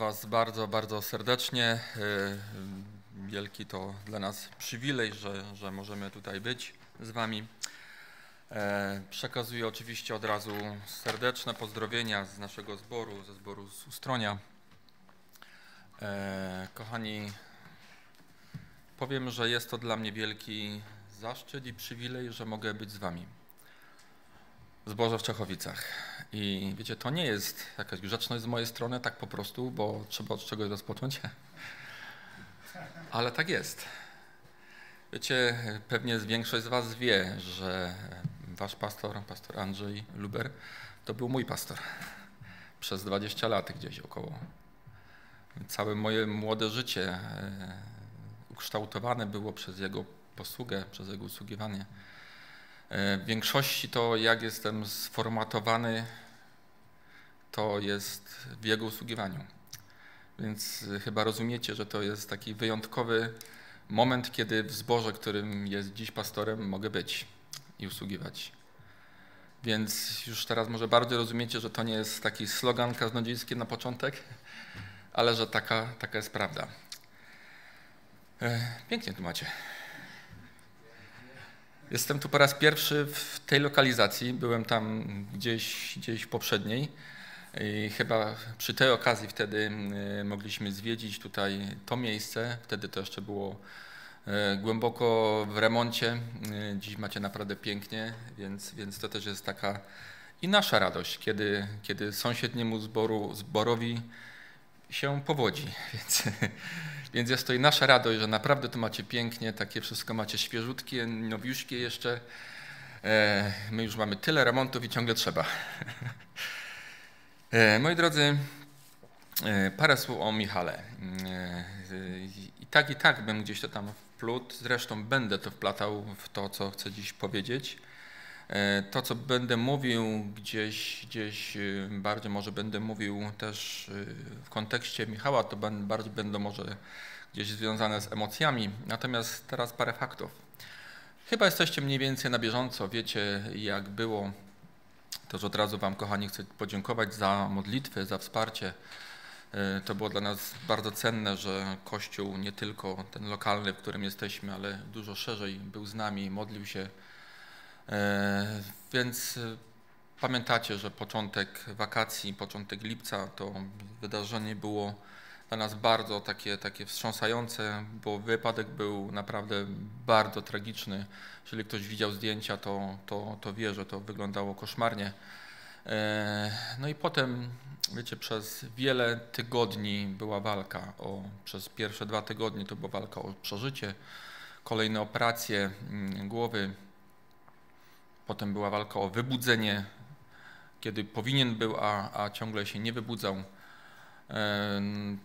Was bardzo, bardzo serdecznie. Y, wielki to dla nas przywilej, że, że możemy tutaj być z Wami. E, przekazuję oczywiście od razu serdeczne pozdrowienia z naszego zboru, ze zboru z Ustronia. E, kochani, powiem, że jest to dla mnie wielki zaszczyt i przywilej, że mogę być z Wami. Zboże w Czechowicach. I wiecie, to nie jest jakaś grzeczność z mojej strony, tak po prostu, bo trzeba od czegoś rozpocząć. Ale tak jest. Wiecie, pewnie większość z Was wie, że wasz pastor, pastor Andrzej Luber, to był mój pastor. Przez 20 lat gdzieś około. Całe moje młode życie e, ukształtowane było przez jego posługę, przez jego usługiwanie. E, w większości to, jak jestem sformatowany, to jest w Jego usługiwaniu. Więc e, chyba rozumiecie, że to jest taki wyjątkowy moment, kiedy w zborze, którym jest dziś pastorem, mogę być i usługiwać. Więc już teraz może bardziej rozumiecie, że to nie jest taki slogan kaznodziejski na początek, ale że taka, taka jest prawda. E, pięknie tu macie. Jestem tu po raz pierwszy w tej lokalizacji. Byłem tam gdzieś, gdzieś poprzedniej. I chyba przy tej okazji wtedy e, mogliśmy zwiedzić tutaj to miejsce. Wtedy to jeszcze było e, głęboko w remoncie. E, dziś macie naprawdę pięknie, więc, więc to też jest taka i nasza radość, kiedy, kiedy sąsiedniemu zboru, zborowi się powodzi. Więc, więc jest to i nasza radość, że naprawdę tu macie pięknie, takie wszystko macie świeżutkie, nowiuszkie jeszcze. E, my już mamy tyle remontów i ciągle trzeba. E, moi drodzy, e, parę słów o Michale. I tak i tak bym gdzieś to tam wplótł, zresztą będę to wplatał w to, co chcę dziś powiedzieć. E, to, co będę mówił gdzieś, gdzieś y, bardziej może będę mówił też y, w kontekście Michała, to bardziej będą może gdzieś związane z emocjami. Natomiast teraz parę faktów. Chyba jesteście mniej więcej na bieżąco, wiecie jak było. Też od razu Wam, kochani, chcę podziękować za modlitwy, za wsparcie. E, to było dla nas bardzo cenne, że Kościół nie tylko ten lokalny, w którym jesteśmy, ale dużo szerzej był z nami, modlił się więc e, pamiętacie, że początek wakacji, początek lipca to wydarzenie było dla nas bardzo takie, takie wstrząsające, bo wypadek był naprawdę bardzo tragiczny. Jeżeli ktoś widział zdjęcia, to, to, to wie, że to wyglądało koszmarnie. E, no i potem, wiecie, przez wiele tygodni była walka. O, przez pierwsze dwa tygodnie to była walka o przeżycie, kolejne operacje mm, głowy, Potem była walka o wybudzenie, kiedy powinien był, a, a ciągle się nie wybudzał.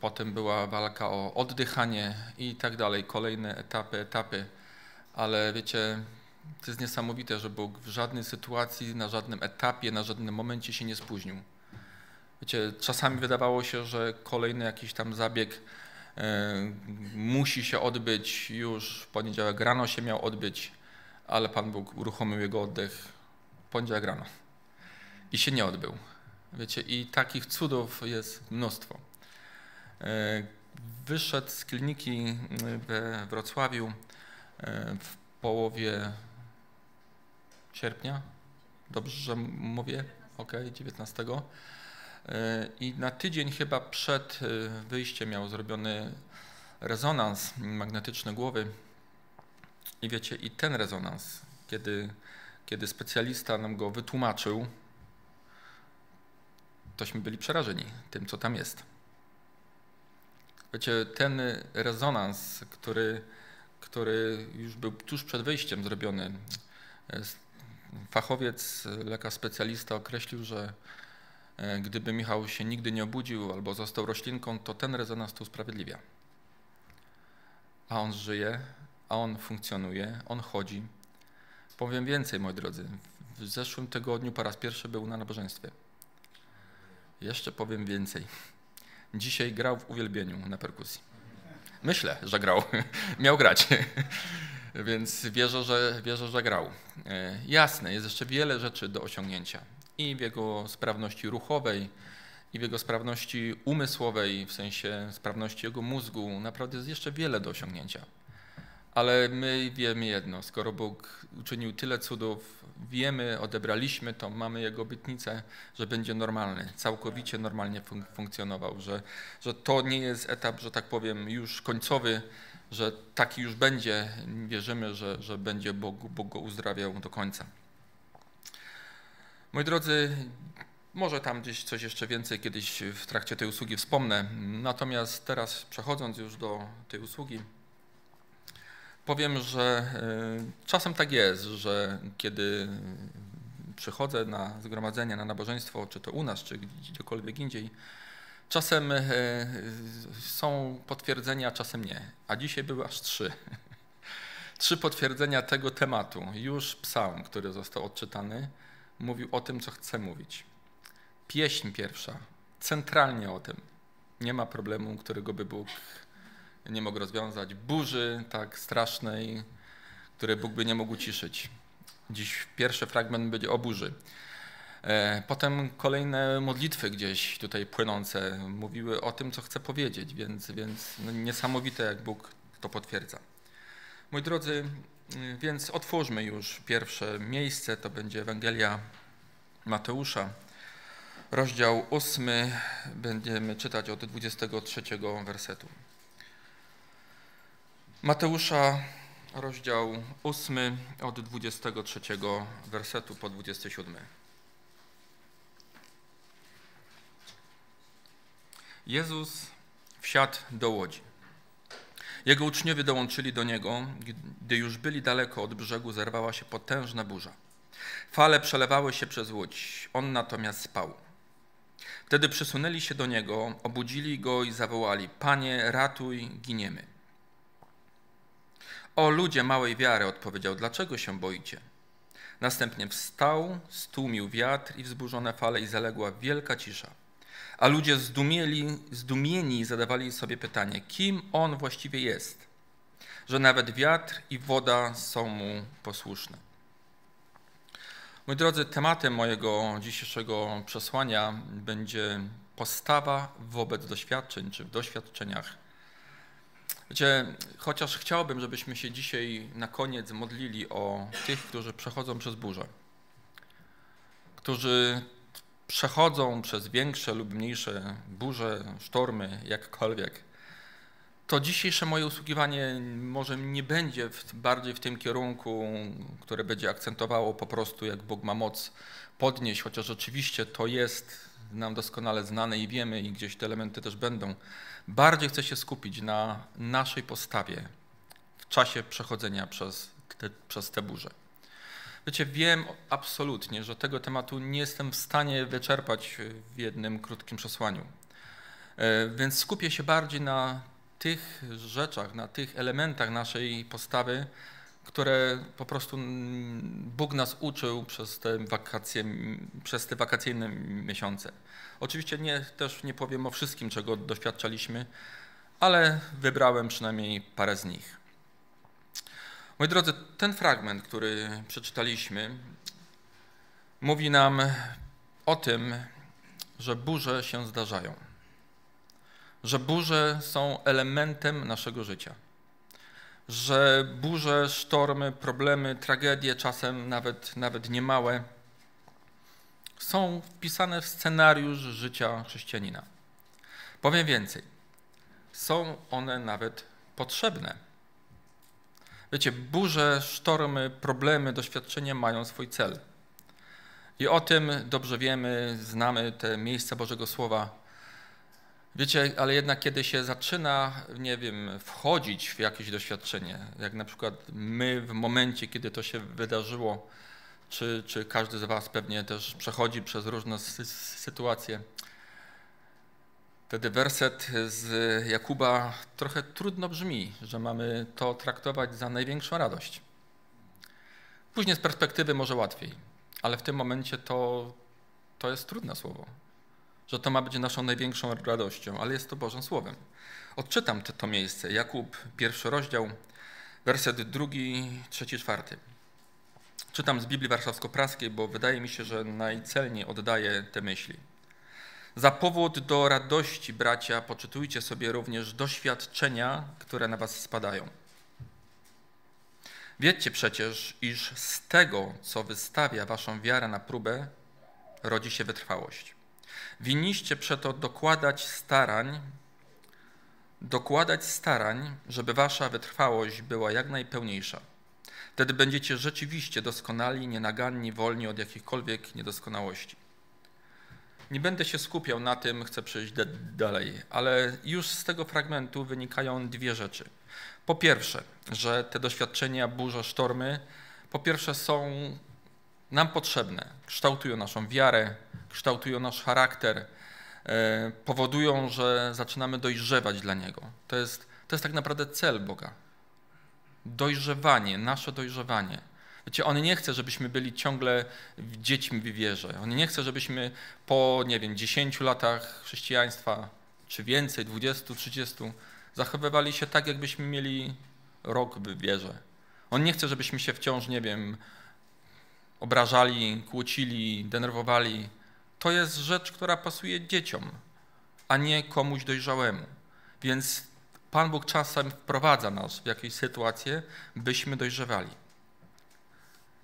Potem była walka o oddychanie i tak dalej, kolejne etapy, etapy. Ale wiecie, to jest niesamowite, że Bóg w żadnej sytuacji, na żadnym etapie, na żadnym momencie się nie spóźnił. Wiecie, czasami wydawało się, że kolejny jakiś tam zabieg e, musi się odbyć już w poniedziałek rano się miał odbyć, ale Pan Bóg uruchomił jego oddech poniedziałek rano i się nie odbył. Wiecie, i takich cudów jest mnóstwo. E, wyszedł z kliniki we Wrocławiu e, w połowie sierpnia, dobrze, że mówię? Ok, 19. E, I na tydzień chyba przed wyjściem miał zrobiony rezonans magnetyczny głowy i wiecie, i ten rezonans, kiedy, kiedy specjalista nam go wytłumaczył, tośmy byli przerażeni tym, co tam jest. Wiecie, ten rezonans, który, który już był tuż przed wyjściem zrobiony, fachowiec, lekarz specjalista określił, że e, gdyby Michał się nigdy nie obudził albo został roślinką, to ten rezonans to usprawiedliwia. A on żyje, a on funkcjonuje, on chodzi. Powiem więcej, moi drodzy. W zeszłym tygodniu po raz pierwszy był na nabożeństwie. Jeszcze powiem więcej. Dzisiaj grał w uwielbieniu na perkusji. Myślę, że grał. Miał grać. Więc wierzę że, wierzę, że grał. E, jasne, jest jeszcze wiele rzeczy do osiągnięcia. I w jego sprawności ruchowej, i w jego sprawności umysłowej, w sensie sprawności jego mózgu, naprawdę jest jeszcze wiele do osiągnięcia. Ale my wiemy jedno, skoro Bóg uczynił tyle cudów, wiemy, odebraliśmy to, mamy Jego obietnicę, że będzie normalny, całkowicie normalnie fun funkcjonował, że, że to nie jest etap, że tak powiem, już końcowy, że taki już będzie. Wierzymy, że, że będzie Bóg, Bóg go uzdrawiał do końca. Moi drodzy, może tam gdzieś coś jeszcze więcej kiedyś w trakcie tej usługi wspomnę. Natomiast teraz przechodząc już do tej usługi, powiem, że e, czasem tak jest, że kiedy przychodzę na zgromadzenie, na nabożeństwo, czy to u nas, czy gdziekolwiek indziej, czasem e, są potwierdzenia, czasem nie. A dzisiaj były aż trzy. Trzy potwierdzenia tego tematu. Już psalm, który został odczytany, mówił o tym, co chce mówić. Pieśń pierwsza, centralnie o tym. Nie ma problemu, którego by Bóg nie mógł rozwiązać. Burzy tak strasznej, której Bóg by nie mógł ciszyć. Dziś pierwszy fragment będzie o burzy. E, potem kolejne modlitwy gdzieś tutaj płynące mówiły o tym, co chcę powiedzieć, więc, więc no niesamowite, jak Bóg to potwierdza. Moi drodzy, więc otwórzmy już pierwsze miejsce, to będzie Ewangelia Mateusza, rozdział 8, będziemy czytać od 23 wersetu. Mateusza, rozdział 8, od 23 wersetu po 27. Jezus wsiadł do łodzi. Jego uczniowie dołączyli do niego. Gdy już byli daleko od brzegu, zerwała się potężna burza. Fale przelewały się przez łódź, on natomiast spał. Wtedy przysunęli się do niego, obudzili go i zawołali: Panie, ratuj, giniemy. O ludzie małej wiary, odpowiedział: Dlaczego się boicie? Następnie wstał, stłumił wiatr i wzburzone fale, i zaległa wielka cisza. A ludzie zdumieli, zdumieni zadawali sobie pytanie, kim on właściwie jest, że nawet wiatr i woda są mu posłuszne. Moi drodzy, tematem mojego dzisiejszego przesłania będzie postawa wobec doświadczeń, czy w doświadczeniach. Wiecie, chociaż chciałbym, żebyśmy się dzisiaj na koniec modlili o tych, którzy przechodzą przez burzę, którzy przechodzą przez większe lub mniejsze burze, sztormy, jakkolwiek, to dzisiejsze moje usługiwanie może nie będzie w, bardziej w tym kierunku, które będzie akcentowało po prostu, jak Bóg ma moc podnieść, chociaż oczywiście to jest nam doskonale znane i wiemy, i gdzieś te elementy też będą. Bardziej chcę się skupić na naszej postawie w czasie przechodzenia przez te, przez te burze. Wiecie, wiem absolutnie, że tego tematu nie jestem w stanie wyczerpać w jednym krótkim przesłaniu. E, więc skupię się bardziej na tych rzeczach, na tych elementach naszej postawy, które po prostu Bóg nas uczył przez te wakacje, przez te wakacyjne miesiące. Oczywiście nie, też nie powiem o wszystkim, czego doświadczaliśmy, ale wybrałem przynajmniej parę z nich. Moi drodzy, ten fragment, który przeczytaliśmy, mówi nam o tym, że burze się zdarzają. Że burze są elementem naszego życia. Że burze, sztormy, problemy, tragedie, czasem nawet, nawet niemałe, są wpisane w scenariusz życia chrześcijanina. Powiem więcej, są one nawet potrzebne Wiecie, burze, sztormy, problemy, doświadczenia mają swój cel. I o tym dobrze wiemy, znamy te miejsca Bożego Słowa. Wiecie, ale jednak kiedy się zaczyna, nie wiem, wchodzić w jakieś doświadczenie, jak na przykład my w momencie, kiedy to się wydarzyło, czy, czy każdy z Was pewnie też przechodzi przez różne sytuacje, Wtedy werset z Jakuba trochę trudno brzmi, że mamy to traktować za największą radość. Później z perspektywy może łatwiej, ale w tym momencie to, to jest trudne słowo, że to ma być naszą największą radością, ale jest to Bożym Słowem. Odczytam to, to miejsce. Jakub, pierwszy rozdział, werset drugi, trzeci, czwarty. Czytam z Biblii Warszawsko-Praskiej, bo wydaje mi się, że najcelniej oddaje te myśli. Za powód do radości, bracia, poczytujcie sobie również doświadczenia, które na was spadają. Wiecie przecież, iż z tego, co wystawia waszą wiarę na próbę, rodzi się wytrwałość. Winniście przeto dokładać starań, dokładać starań, żeby wasza wytrwałość była jak najpełniejsza. Wtedy będziecie rzeczywiście doskonali, nienaganni, wolni od jakichkolwiek niedoskonałości. Nie będę się skupiał na tym, chcę przejść dalej, ale już z tego fragmentu wynikają dwie rzeczy. Po pierwsze, że te doświadczenia, burze, sztormy, po pierwsze są nam potrzebne, kształtują naszą wiarę, kształtują nasz charakter, e, powodują, że zaczynamy dojrzewać dla Niego. To jest, to jest tak naprawdę cel Boga. Dojrzewanie, nasze dojrzewanie. Wiecie, On nie chce, żebyśmy byli ciągle dziećmi w wierze. On nie chce, żebyśmy po, nie wiem, 10 latach chrześcijaństwa, czy więcej, 20, 30, zachowywali się tak, jakbyśmy mieli rok w wierze. On nie chce, żebyśmy się wciąż, nie wiem, obrażali, kłócili, denerwowali. To jest rzecz, która pasuje dzieciom, a nie komuś dojrzałemu. Więc Pan Bóg czasem wprowadza nas w jakieś sytuacje, byśmy dojrzewali.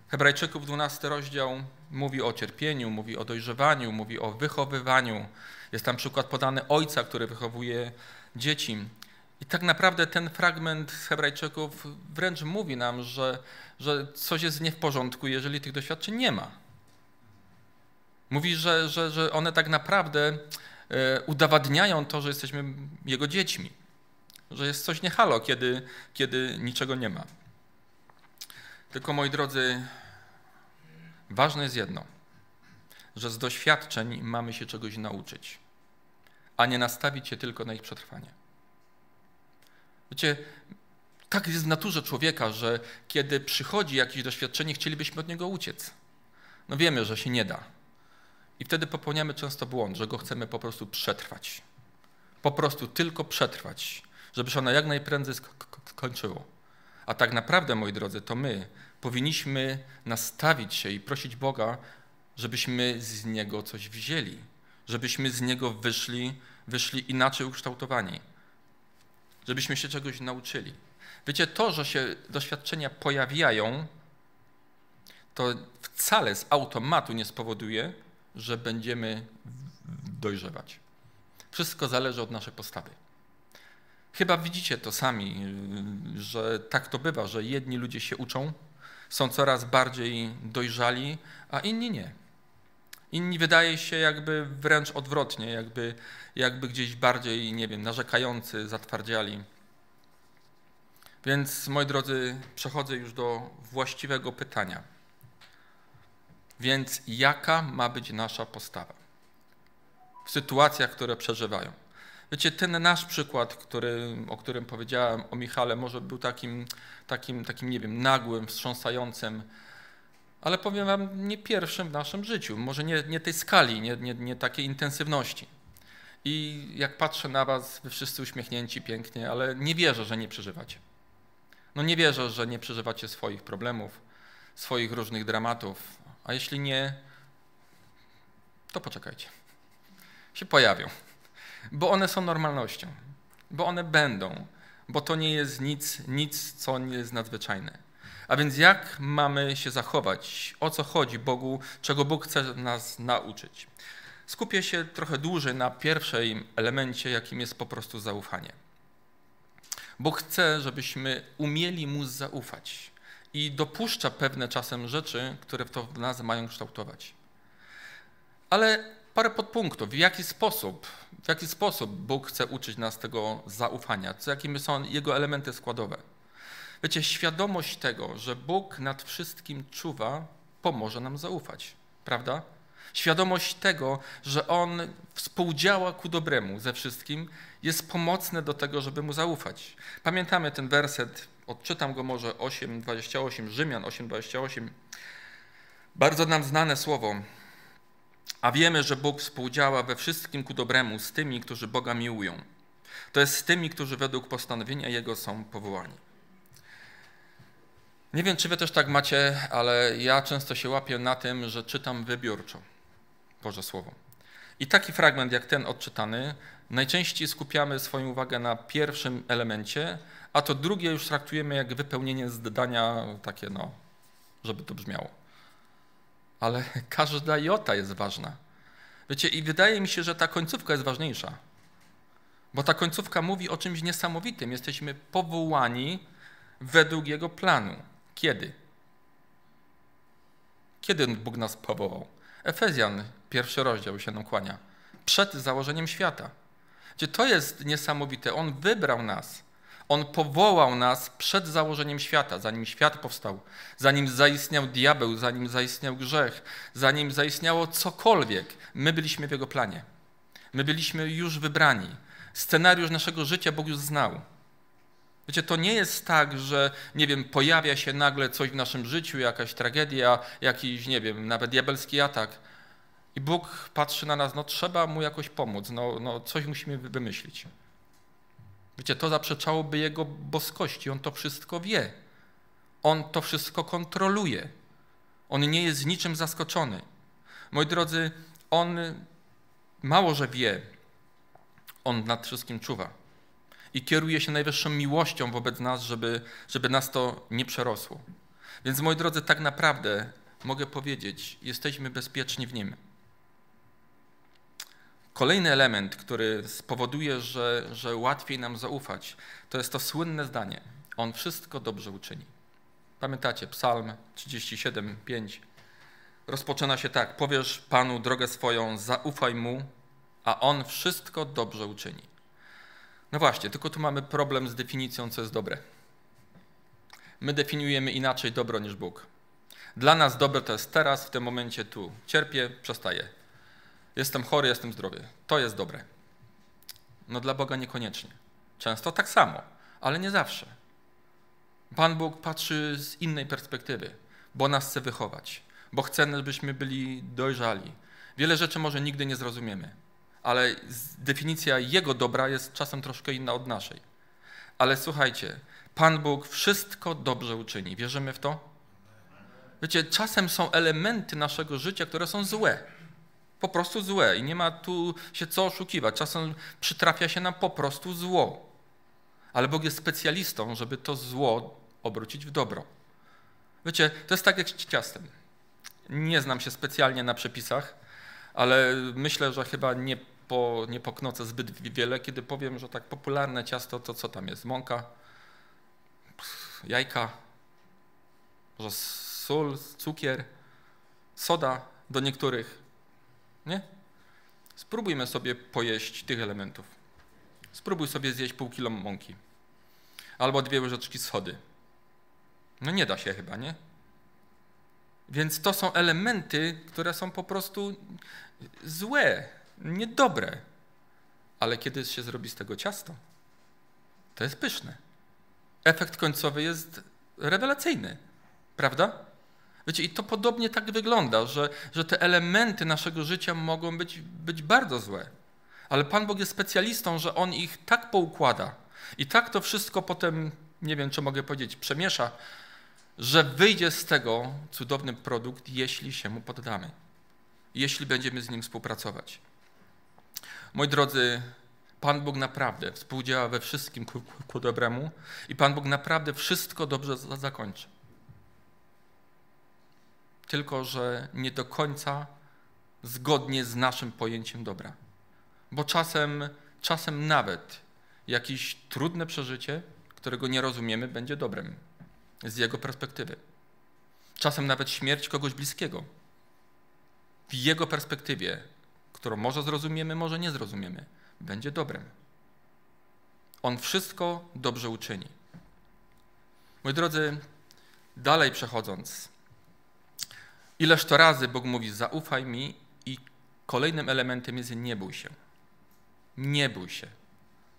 Hebrajczyków 12 rozdział mówi o cierpieniu, mówi o dojrzewaniu, mówi o wychowywaniu. Jest tam przykład podany ojca, który wychowuje dzieci. I tak naprawdę ten fragment z Hebrajczyków wręcz mówi nam, że, że coś jest nie w porządku, jeżeli tych doświadczeń nie ma. Mówi, że, że, że one tak naprawdę e, udowadniają to, że jesteśmy Jego dziećmi. Że jest coś niehalo, kiedy, kiedy niczego nie ma. Tylko moi drodzy, ważne jest jedno, że z doświadczeń mamy się czegoś nauczyć, a nie nastawić się tylko na ich przetrwanie. Wiecie, tak jest w naturze człowieka, że kiedy przychodzi jakieś doświadczenie, chcielibyśmy od niego uciec. No wiemy, że się nie da. I wtedy popełniamy często błąd, że go chcemy po prostu przetrwać. Po prostu tylko przetrwać, żeby się ono jak najprędzej skończyło. A tak naprawdę, moi drodzy, to my powinniśmy nastawić się i prosić Boga, żebyśmy z Niego coś wzięli, żebyśmy z Niego wyszli, wyszli inaczej ukształtowani żebyśmy się czegoś nauczyli. Wiecie, to, że się doświadczenia pojawiają, to wcale z automatu nie spowoduje, że będziemy dojrzewać. Wszystko zależy od naszej postawy. Chyba widzicie to sami, że tak to bywa, że jedni ludzie się uczą, są coraz bardziej dojrzali, a inni nie. Inni wydaje się jakby wręcz odwrotnie, jakby, jakby gdzieś bardziej, nie wiem, narzekający, zatwardziali. Więc, moi drodzy, przechodzę już do właściwego pytania. Więc jaka ma być nasza postawa w sytuacjach, które przeżywają? Wiecie, ten nasz przykład, który, o którym powiedziałem, o Michale, może był takim, takim, takim, nie wiem, nagłym, wstrząsającym, ale powiem Wam, nie pierwszym w naszym życiu, może nie, nie tej skali, nie, nie, nie takiej intensywności. I jak patrzę na Was, Wy wszyscy uśmiechnięci pięknie, ale nie wierzę, że nie przeżywacie. No nie wierzę, że nie przeżywacie swoich problemów, swoich różnych dramatów, a jeśli nie, to poczekajcie. Się pojawią, bo one są normalnością, bo one będą, bo to nie jest nic, nic co nie jest nadzwyczajne. A więc jak mamy się zachować? O co chodzi Bogu? Czego Bóg chce nas nauczyć? Skupię się trochę dłużej na pierwszym elemencie, jakim jest po prostu zaufanie. Bóg chce, żebyśmy umieli Mu zaufać i dopuszcza pewne czasem rzeczy, które to w nas mają kształtować. Ale parę podpunktów. W jaki sposób, w jaki sposób Bóg chce uczyć nas tego zaufania? Co, jakie są Jego elementy składowe? Wiecie, świadomość tego, że Bóg nad wszystkim czuwa, pomoże nam zaufać, prawda? Świadomość tego, że On współdziała ku dobremu ze wszystkim, jest pomocne do tego, żeby Mu zaufać. Pamiętamy ten werset, odczytam go może 8:28, Rzymian 8:28. Bardzo nam znane słowo. A wiemy, że Bóg współdziała we wszystkim ku dobremu z tymi, którzy Boga miłują. To jest z tymi, którzy według postanowienia Jego są powołani. Nie wiem, czy wy też tak macie, ale ja często się łapię na tym, że czytam wybiórczo Boże Słowo. I taki fragment jak ten odczytany, najczęściej skupiamy swoją uwagę na pierwszym elemencie, a to drugie już traktujemy jak wypełnienie zdania takie, no, żeby to brzmiało. Ale każda jota jest ważna. Wiecie, i wydaje mi się, że ta końcówka jest ważniejsza. Bo ta końcówka mówi o czymś niesamowitym. Jesteśmy powołani według Jego planu. Kiedy? Kiedy Bóg nas powołał? Efezjan, pierwszy rozdział się nam kłania. Przed założeniem świata. Gdzie to jest niesamowite. On wybrał nas. On powołał nas przed założeniem świata, zanim świat powstał, zanim zaistniał diabeł, zanim zaistniał grzech, zanim zaistniało cokolwiek. My byliśmy w Jego planie. My byliśmy już wybrani. Scenariusz naszego życia Bóg już znał. Wiecie, to nie jest tak, że, nie wiem, pojawia się nagle coś w naszym życiu, jakaś tragedia, jakiś, nie wiem, nawet diabelski atak. I Bóg patrzy na nas, no trzeba mu jakoś pomóc, no, no coś musimy wymyślić. Wiecie, to zaprzeczałoby jego boskości. On to wszystko wie. On to wszystko kontroluje. On nie jest niczym zaskoczony. Moi drodzy, on mało że wie, on nad wszystkim czuwa. I kieruje się najwyższą miłością wobec nas, żeby, żeby nas to nie przerosło. Więc moi drodzy, tak naprawdę mogę powiedzieć, jesteśmy bezpieczni w Nim. Kolejny element, który spowoduje, że, że łatwiej nam zaufać, to jest to słynne zdanie. On wszystko dobrze uczyni. Pamiętacie, Psalm 37, 5. Rozpoczyna się tak: Powiesz Panu drogę swoją, zaufaj mu, a on wszystko dobrze uczyni. No właśnie, tylko tu mamy problem z definicją, co jest dobre. My definiujemy inaczej dobro niż Bóg. Dla nas dobre to jest teraz, w tym momencie, tu. Cierpię, przestaję. Jestem chory, jestem zdrowy. To jest dobre. No dla Boga niekoniecznie. Często tak samo, ale nie zawsze. Pan Bóg patrzy z innej perspektywy, bo nas chce wychować, bo chce, żebyśmy byli dojrzali. Wiele rzeczy może nigdy nie zrozumiemy, ale definicja Jego dobra jest czasem troszkę inna od naszej. Ale słuchajcie, Pan Bóg wszystko dobrze uczyni. Wierzymy w to? Wiecie, czasem są elementy naszego życia, które są złe po prostu złe i nie ma tu się co oszukiwać. Czasem przytrafia się nam po prostu zło. Ale Bóg jest specjalistą, żeby to zło obrócić w dobro. Wiecie, to jest tak jak z ciastem. Nie znam się specjalnie na przepisach, ale myślę, że chyba nie, po, nie poknocę zbyt wiele, kiedy powiem, że tak popularne ciasto to co tam jest? Mąka, jajka, może sól, cukier, soda do niektórych, nie? Spróbujmy sobie pojeść tych elementów. Spróbuj sobie zjeść pół kilo mąki. Albo dwie łyżeczki sody. No nie da się chyba, nie? Więc to są elementy, które są po prostu złe, niedobre. Ale kiedy się zrobi z tego ciasto, to jest pyszne. Efekt końcowy jest rewelacyjny, prawda? Wiecie, i to podobnie tak wygląda, że, że te elementy naszego życia mogą być, być bardzo złe. Ale Pan Bóg jest specjalistą, że On ich tak poukłada i tak to wszystko potem, nie wiem, czy mogę powiedzieć, przemiesza, że wyjdzie z tego cudowny produkt, jeśli się Mu poddamy. Jeśli będziemy z Nim współpracować. Moi drodzy, Pan Bóg naprawdę współdziała we wszystkim ku, ku dobremu i Pan Bóg naprawdę wszystko dobrze zakończy tylko że nie do końca zgodnie z naszym pojęciem dobra. Bo czasem, czasem nawet jakieś trudne przeżycie, którego nie rozumiemy, będzie dobrem z jego perspektywy. Czasem nawet śmierć kogoś bliskiego. W jego perspektywie, którą może zrozumiemy, może nie zrozumiemy, będzie dobrem. On wszystko dobrze uczyni. Moi drodzy, dalej przechodząc, Ileż to razy Bóg mówi, zaufaj mi i kolejnym elementem jest nie bój się. Nie bój się.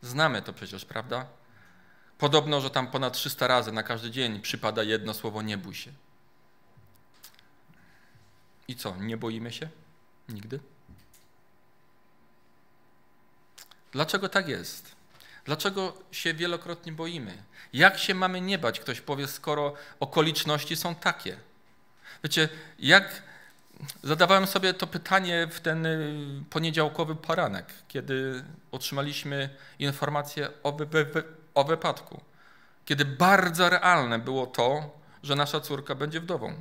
Znamy to przecież, prawda? Podobno, że tam ponad 300 razy na każdy dzień przypada jedno słowo nie bój się. I co, nie boimy się? Nigdy? Dlaczego tak jest? Dlaczego się wielokrotnie boimy? Jak się mamy nie bać? Ktoś powie, skoro okoliczności są takie. Wiecie, jak, zadawałem sobie to pytanie w ten y, poniedziałkowy poranek, kiedy otrzymaliśmy informację o, wy, wy, o wypadku. Kiedy bardzo realne było to, że nasza córka będzie wdową.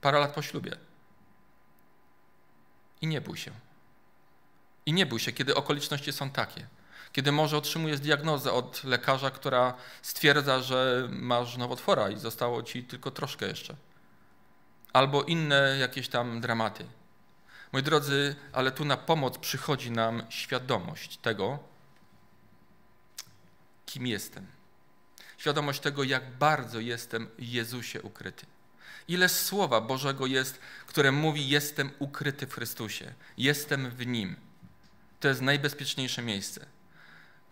Parę lat po ślubie. I nie bój się. I nie bój się, kiedy okoliczności są takie. Kiedy może otrzymujesz diagnozę od lekarza, która stwierdza, że masz nowotwora i zostało ci tylko troszkę jeszcze. Albo inne jakieś tam dramaty. Moi drodzy, ale tu na pomoc przychodzi nam świadomość tego, kim jestem. Świadomość tego, jak bardzo jestem Jezusie ukryty. Ile słowa Bożego jest, które mówi: Jestem ukryty w Chrystusie, jestem w Nim. To jest najbezpieczniejsze miejsce.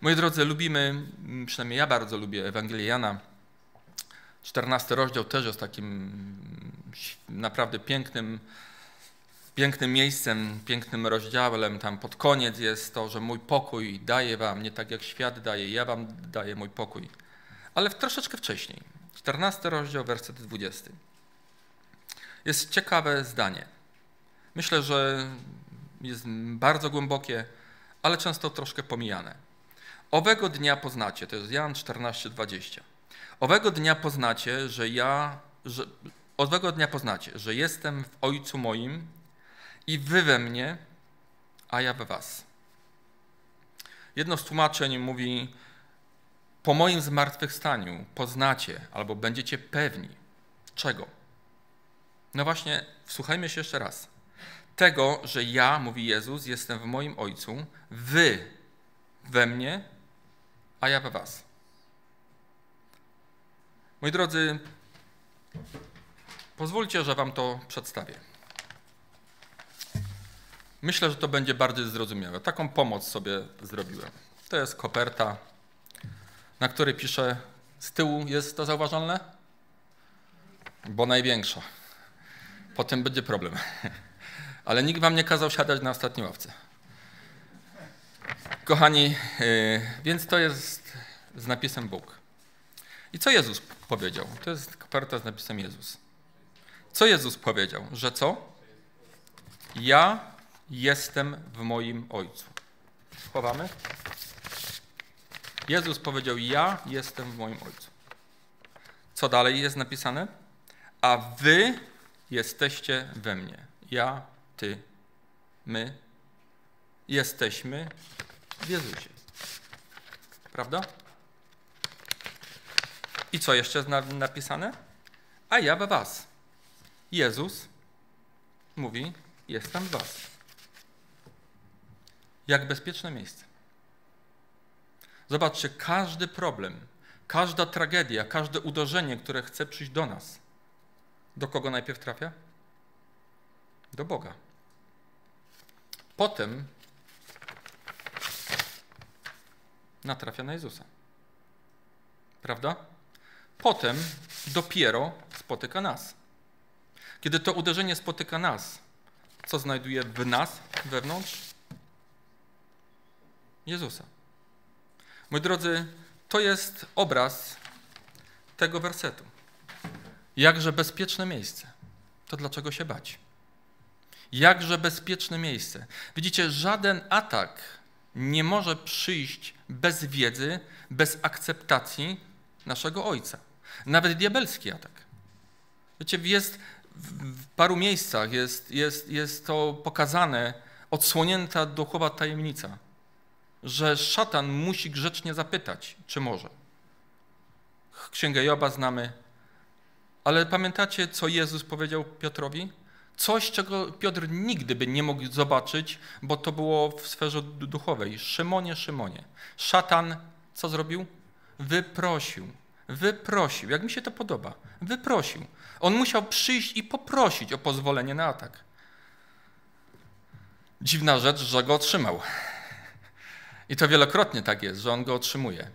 Moi drodzy, lubimy, przynajmniej ja bardzo lubię Ewangelię Jana. 14 rozdział też jest takim naprawdę pięknym, pięknym miejscem, pięknym rozdziałem. Tam pod koniec jest to, że mój pokój daję wam, nie tak jak świat daje, ja wam daję mój pokój. Ale troszeczkę wcześniej. 14 rozdział, werset 20 jest ciekawe zdanie. Myślę, że jest bardzo głębokie, ale często troszkę pomijane. Owego dnia poznacie, to jest Jan 14:20. Owego dnia poznacie, że ja, że, owego dnia poznacie, że jestem w Ojcu moim i wy we mnie, a ja we was. Jedno z tłumaczeń mówi: Po moim zmartwychwstaniu poznacie albo będziecie pewni czego? No właśnie, wsłuchajmy się jeszcze raz. Tego, że ja, mówi Jezus, jestem w moim Ojcu, wy we mnie, a ja we was. Moi drodzy, pozwólcie, że wam to przedstawię. Myślę, że to będzie bardziej zrozumiałe. Taką pomoc sobie zrobiłem. To jest koperta, na której piszę, z tyłu jest to zauważalne? Bo największa. Potem będzie problem. Ale nikt wam nie kazał siadać na ostatniej ławce. Kochani, yy, więc to jest z napisem Bóg. I co Jezus powiedział? To jest koperta z napisem Jezus. Co Jezus powiedział? Że co? Ja jestem w moim Ojcu. Chowamy? Jezus powiedział: Ja jestem w moim Ojcu. Co dalej jest napisane? A wy jesteście we mnie. Ja, ty, my jesteśmy w Jezusie. Prawda? I co jeszcze jest napisane? A ja we was. Jezus mówi: Jestem w was. Jak bezpieczne miejsce. Zobaczcie, każdy problem, każda tragedia, każde uderzenie, które chce przyjść do nas, do kogo najpierw trafia? Do Boga. Potem natrafia na Jezusa. Prawda? Potem dopiero spotyka nas. Kiedy to uderzenie spotyka nas, co znajduje w nas, wewnątrz? Jezusa. Moi drodzy, to jest obraz tego wersetu. Jakże bezpieczne miejsce. To dlaczego się bać? Jakże bezpieczne miejsce. Widzicie, żaden atak nie może przyjść bez wiedzy, bez akceptacji naszego Ojca. Nawet diabelski atak. Wiecie, jest w paru miejscach jest, jest, jest to pokazane, odsłonięta duchowa tajemnica, że szatan musi grzecznie zapytać, czy może. Księgę Joba znamy, ale pamiętacie, co Jezus powiedział Piotrowi? Coś, czego Piotr nigdy by nie mógł zobaczyć, bo to było w sferze duchowej. Szymonie, Szymonie. Szatan co zrobił? Wyprosił. Wyprosił. Jak mi się to podoba. Wyprosił. On musiał przyjść i poprosić o pozwolenie na atak. Dziwna rzecz, że go otrzymał. I to wielokrotnie tak jest, że on go otrzymuje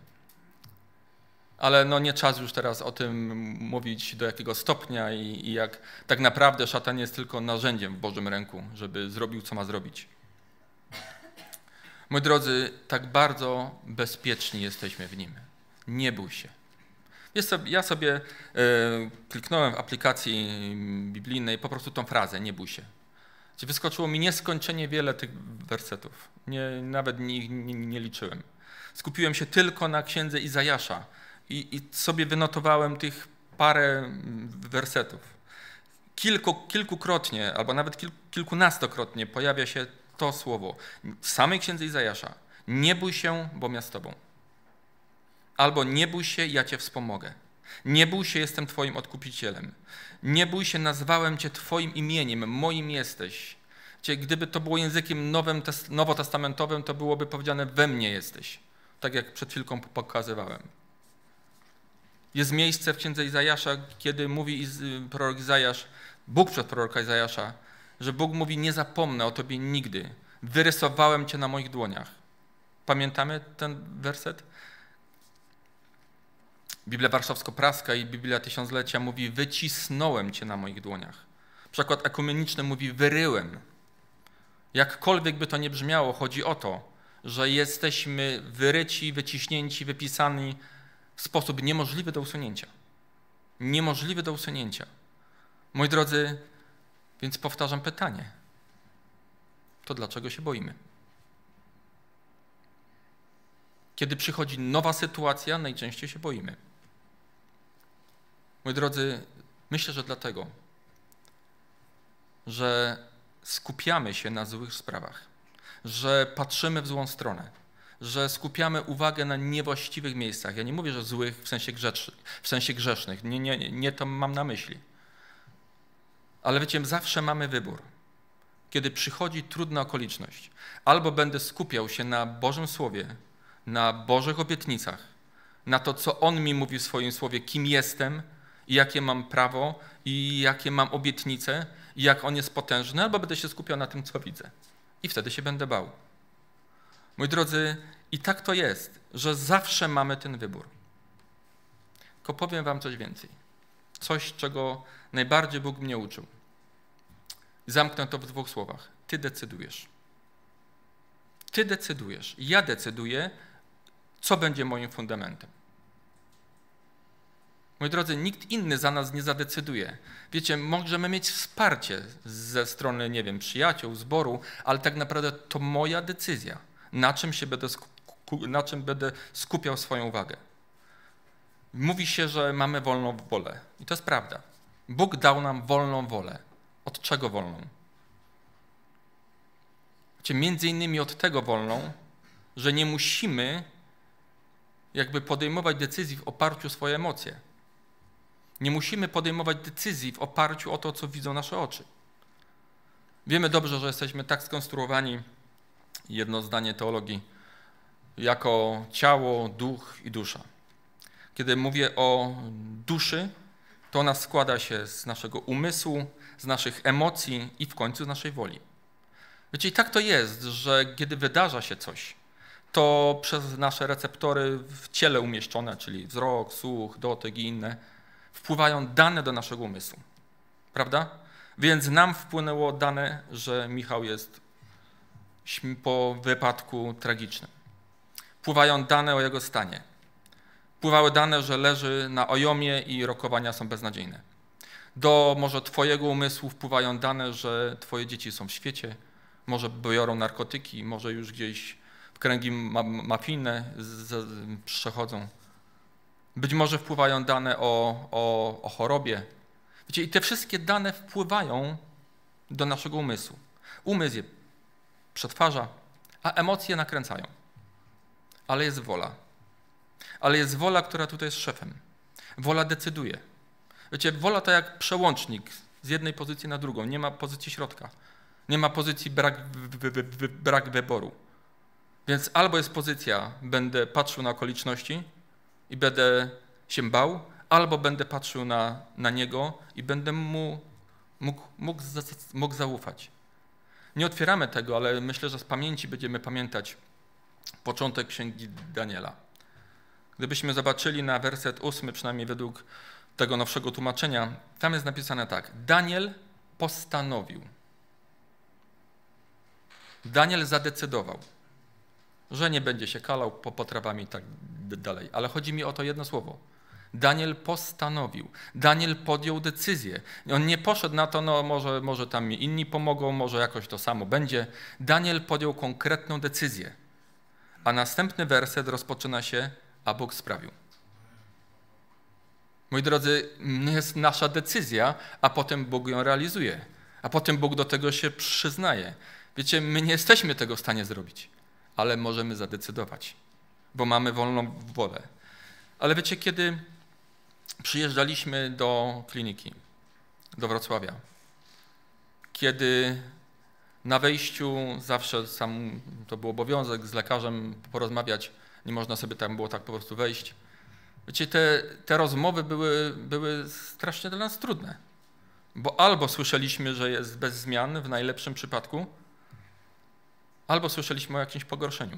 ale no nie czas już teraz o tym mówić do jakiego stopnia i, i, jak tak naprawdę szatan jest tylko narzędziem w Bożym ręku, żeby zrobił, co ma zrobić. Moi drodzy, tak bardzo bezpieczni jesteśmy w Nim. Nie bój się. ja sobie e, kliknąłem w aplikacji biblijnej po prostu tą frazę, nie bój się. Wyskoczyło mi nieskończenie wiele tych wersetów. Nie, nawet nie, nie, nie liczyłem. Skupiłem się tylko na księdze Izajasza i, i sobie wynotowałem tych parę wersetów. Kilku, kilkukrotnie, albo nawet kil, kilkunastokrotnie pojawia się to słowo w samej księdze Izajasza. Nie bój się, bo ja z tobą. Albo nie bój się, ja cię wspomogę. Nie bój się, jestem twoim odkupicielem. Nie bój się, nazwałem cię twoim imieniem, moim jesteś. Gdyby to było językiem nowym, nowotestamentowym, to byłoby powiedziane we mnie jesteś. Tak jak przed chwilką pokazywałem. Jest miejsce w księdze Izajasza, kiedy mówi prorok Izajasz, Bóg przed proroka Izajasza, że Bóg mówi: Nie zapomnę o tobie nigdy. Wyrysowałem cię na moich dłoniach. Pamiętamy ten werset? Biblia Warszawsko-Praska i Biblia Tysiąclecia mówi: Wycisnąłem cię na moich dłoniach. Przykład ekumeniczny mówi: Wyryłem. Jakkolwiek by to nie brzmiało, chodzi o to, że jesteśmy wyryci, wyciśnięci, wypisani sposób niemożliwy do usunięcia. Niemożliwy do usunięcia. Moi drodzy, więc powtarzam pytanie. To dlaczego się boimy? Kiedy przychodzi nowa sytuacja, najczęściej się boimy. Moi drodzy, myślę, że dlatego, że skupiamy się na złych sprawach, że patrzymy w złą stronę, że skupiamy uwagę na niewłaściwych miejscach. Ja nie mówię, że złych w sensie, grzecznych, w sensie grzesznych, nie, nie, nie to mam na myśli. Ale wiecie, zawsze mamy wybór. Kiedy przychodzi trudna okoliczność, albo będę skupiał się na Bożym Słowie, na Bożych obietnicach, na to, co On mi mówi w swoim Słowie, kim jestem jakie mam prawo i jakie mam obietnice jak On jest potężny, albo będę się skupiał na tym, co widzę. I wtedy się będę bał. Moi drodzy, i tak to jest, że zawsze mamy ten wybór. Tylko powiem Wam coś więcej. Coś, czego najbardziej Bóg mnie uczył. Zamknę to w dwóch słowach. Ty decydujesz. Ty decydujesz. Ja decyduję, co będzie moim fundamentem. Moi drodzy, nikt inny za nas nie zadecyduje. Wiecie, możemy mieć wsparcie ze strony, nie wiem, przyjaciół, zboru, ale tak naprawdę to moja decyzja, na czym się będę, na czym będę skupiał swoją uwagę. Mówi się, że mamy wolną wolę. I to jest prawda. Bóg dał nam wolną wolę. Od czego wolną? Wiecie, między innymi od tego wolną, że nie musimy jakby podejmować decyzji w oparciu o swoje emocje. Nie musimy podejmować decyzji w oparciu o to, co widzą nasze oczy. Wiemy dobrze, że jesteśmy tak skonstruowani, jedno zdanie teologii, jako ciało, duch i dusza. Kiedy mówię o duszy, to ona składa się z naszego umysłu, z naszych emocji i w końcu z naszej woli. Wiecie, i tak to jest, że kiedy wydarza się coś, to przez nasze receptory w ciele umieszczone, czyli wzrok, słuch, dotyk i inne, wpływają dane do naszego umysłu. Prawda? Więc nam wpłynęło dane, że Michał jest po wypadku tragicznym. Wpływają dane o jego stanie. Wpływały dane, że leży na ojomie i rokowania są beznadziejne. Do może Twojego umysłu wpływają dane, że Twoje dzieci są w świecie, może biorą narkotyki, może już gdzieś w kręgi mafijne przechodzą. Być może wpływają dane o, o, o chorobie. Wiecie, i te wszystkie dane wpływają do naszego umysłu. Umysł je przetwarza, a emocje nakręcają. Ale jest wola. Ale jest wola, która tutaj jest szefem. Wola decyduje. Wiecie, wola to jak przełącznik z jednej pozycji na drugą. Nie ma pozycji środka. Nie ma pozycji brak, brak wyboru. Więc albo jest pozycja, będę patrzył na okoliczności, i będę się bał, albo będę patrzył na, na Niego i będę Mu mógł, mógł, mógł zaufać. Nie otwieramy tego, ale myślę, że z pamięci będziemy pamiętać początek Księgi Daniela. Gdybyśmy zobaczyli na werset ósmy, przynajmniej według tego nowszego tłumaczenia, tam jest napisane tak. Daniel postanowił. Daniel zadecydował że nie będzie się kalał po potrawami i tak dalej. Ale chodzi mi o to jedno słowo. Daniel postanowił, Daniel podjął decyzję. On nie poszedł na to, no może, może tam mi inni pomogą, może jakoś to samo będzie. Daniel podjął konkretną decyzję. A następny werset rozpoczyna się, a Bóg sprawił. Moi drodzy, jest nasza decyzja, a potem Bóg ją realizuje. A potem Bóg do tego się przyznaje. Wiecie, my nie jesteśmy tego w stanie zrobić, ale możemy zadecydować, bo mamy wolną wolę. Ale wiecie, kiedy przyjeżdżaliśmy do kliniki, do Wrocławia, kiedy na wejściu zawsze sam to był obowiązek z lekarzem porozmawiać, nie można sobie tam było tak po prostu wejść. Wiecie, te, te rozmowy były, były strasznie dla nas trudne, bo albo słyszeliśmy, że jest bez zmian w najlepszym przypadku, albo słyszeliśmy o jakimś pogorszeniu.